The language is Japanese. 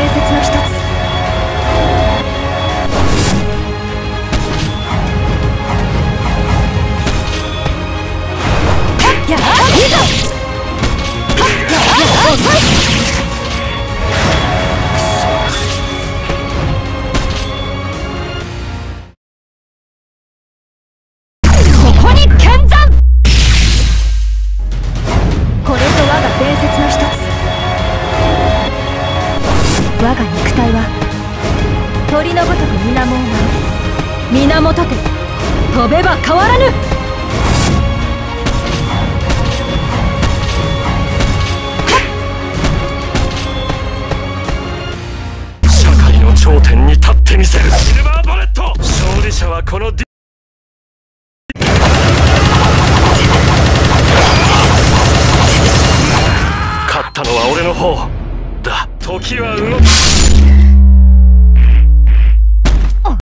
伝説の一つ。我が肉体は鳥のごとく水面を舞う源て飛べば変わらぬ!社会の頂点に立ってみせる。シルバーバレット!勝利者はこの勝ったのは俺の方。時は動く。